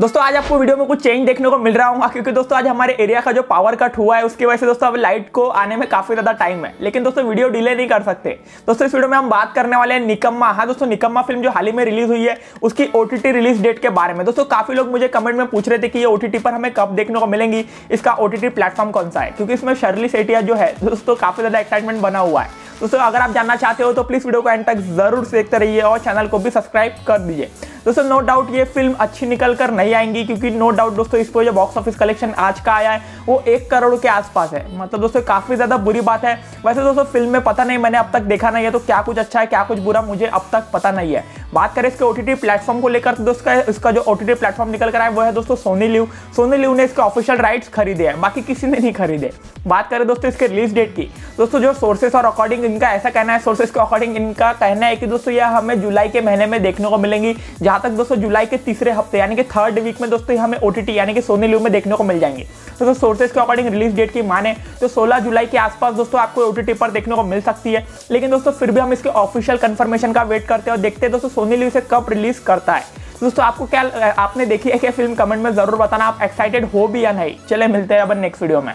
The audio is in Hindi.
दोस्तों, आज आपको वीडियो में कुछ चेंज देखने को मिल रहा होगा, क्योंकि दोस्तों, आज हमारे एरिया का जो पावर कट हुआ है, उसकी वजह से दोस्तों, अब लाइट को आने में काफ़ी ज़्यादा टाइम है। लेकिन दोस्तों वीडियो डिले नहीं कर सकते। दोस्तों, इस वीडियो में हम बात करने वाले हैं निकम्मा। हाँ दोस्तों, निकम्मा फ़िल्म जो हाल ही में रिलीज़ हुई है, उसकी ओटीटी रिलीज़ डेट के बारे में। दोस्तों, काफ़ी लोग मुझे कमेंट में पूछ रहे थे कि ये ओटीटी पर हमें कब देखने को मिलेंगी, इसका ओटीटी प्लेटफॉर्म कौन सा है? क्योंकि इसमें शर्ली सेटिया जो है, दोस्तों, काफ़ी ज़्यादा एक्साइटमेंट बना हुआ है। दोस्तों, अगर आप जानना चाहते हो तो प्लीज़ वीडियो को एंड तक ज़रूर देखते रहिए और चैनल को भी सब्सक्राइब कर दीजिए। दोस्तों नो डाउट ये फ़िल्म अच्छी निकल कर नहीं आएँगी क्योंकि नो डाउट दोस्तों, इस पर जो बॉक्स ऑफ़िस कलेक्शन आज का आया है, वो एक करोड़ के आसपास है। मतलब दोस्तों, काफ़ी ज़्यादा बुरी बात है। वैसे दोस्तों फ़िल्म में पता नहीं, मैंने अब तक देखा नहीं है तो क्या कुछ अच्छा है, क्या कुछ बुरा, मुझे अब तक पता नहीं है। बात करें इसके ओटीटी प्लेटफॉर्म को लेकर तो दोस्तों, इसका जो ओटीटी प्लेटफॉर्म निकल कर आया, वो है दोस्तों सोनी लिव सोनी लिव ने इसके ऑफिशियल राइट्स खरीदे हैं, बाकी किसी ने नहीं खरीदे। बात करें दोस्तों, इसके रिलीज़ डेट की दोस्तों, जो सोर्सेस और अकॉर्डिंग इनका, ऐसा कहना है सोर्सेस के अकॉर्डिंग इनका कहना है कि दोस्तों, यह हमें जुलाई के महीने में देखने को मिलेंगी। जहाँ तक दोस्तों, जुलाई के तीसरे हफ़्ते, यानी कि थर्ड वीक में दोस्तों हमें ओटीटी यानी कि सोनी लिव में देखने को मिल जाएँगे। तो सोर्सेज के अकॉर्डिंग रिलीज़ डेट की माने तो 16 जुलाई के आसपास दोस्तों, आपको ओटीटी पर देखने को मिल सकती है। लेकिन दोस्तों, फिर भी हम इसके ऑफिशियल कंफर्मेशन का वेट करते हैं और देखते हैं दोस्तों, सोनी लिव से कब रिलीज़ करता है। दोस्तों, आपको क्या, आपने देखी है क्या? फ़िल्म कमेंट में ज़रूर बताना, आप एक्साइटेड हो भी या नहीं? चले मिलते हैं अब नेक्स्ट वीडियो में।